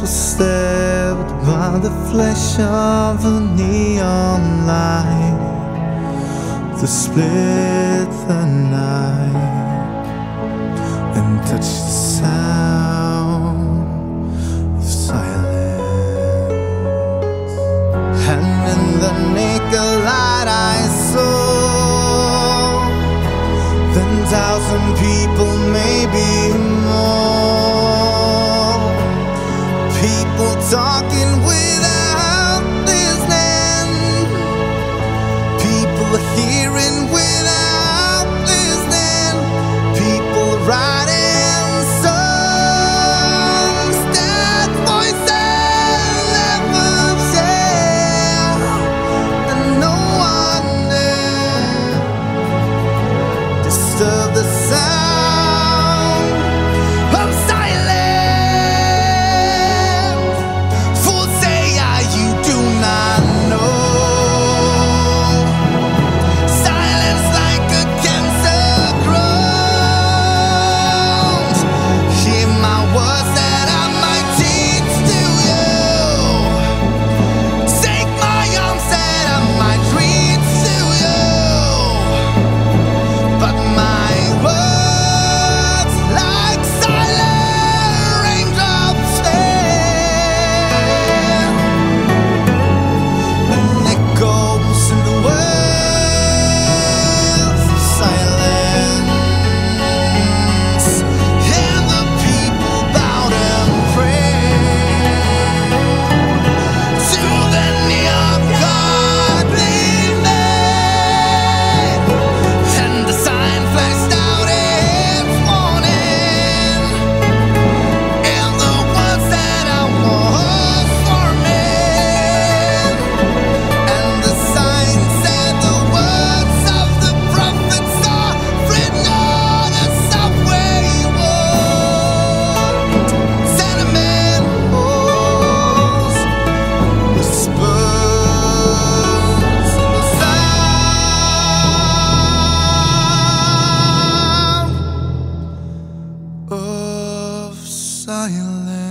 Were stabbed by the flash of a neon light, to split the night and touch the sound People talking without listening. People hearing without listening. People writing songs that voices never share, and no dare disturb the of silence.